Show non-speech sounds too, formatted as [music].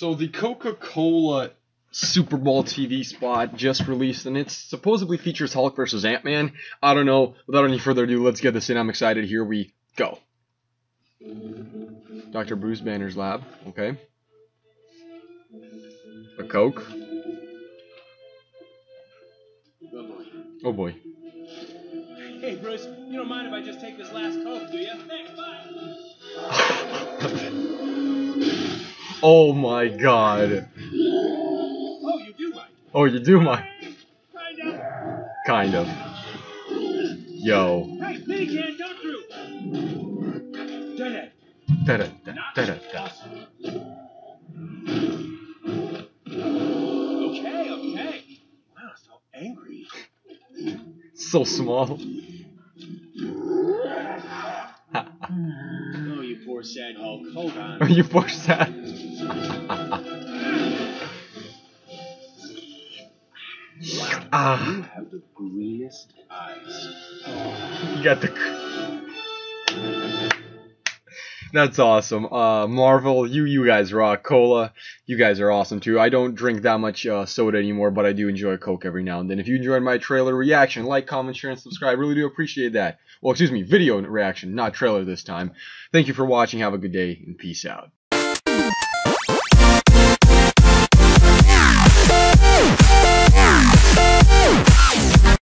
So the Coca-Cola Super Bowl TV spot just released, and it supposedly features Hulk versus Ant Man. I don't know. Without any further ado, let's get this in. I'm excited. Here we go. Dr. Bruce Banner's lab. Okay. A Coke. Oh boy. Oh boy. Hey, Bruce, you don't mind if I just take this last Coke, do you? Thanks, bye. Oh my god. Oh, you do mind? Oh, you do mind. Kind of. Kind of. Yo. Hey, mini can, come through. Dead Da da da da da da. Okay, okay. Wow, so angry. So small. Oh, you poor sad Hulk. Hold Are on. [laughs] you forced that? Ah, You have the greenest eyes. you got the. That's awesome. Uh, Marvel, you you guys rock. Cola, you guys are awesome too. I don't drink that much uh, soda anymore, but I do enjoy Coke every now and then. If you enjoyed my trailer reaction, like, comment, share, and subscribe. Really do appreciate that. Well, excuse me, video reaction, not trailer this time. Thank you for watching. Have a good day and peace out.